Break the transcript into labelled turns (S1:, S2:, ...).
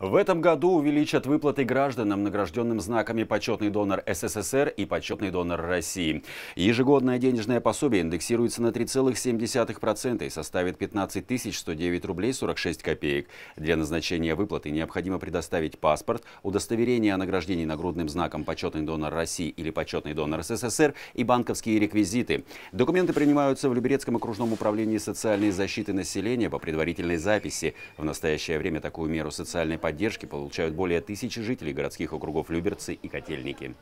S1: В этом году увеличат выплаты гражданам, награжденным знаками «Почетный донор СССР» и «Почетный донор России». Ежегодное денежное пособие индексируется на 3,7% и составит 15 109 рублей 46 копеек. Для назначения выплаты необходимо предоставить паспорт, удостоверение о награждении нагрудным знаком «Почетный донор России» или «Почетный донор СССР» и банковские реквизиты. Документы принимаются в Люберецком окружном управлении социальной защиты населения по предварительной записи. В настоящее время такую меру социальной поддержки получают более тысячи жителей городских округов Люберцы и Котельники.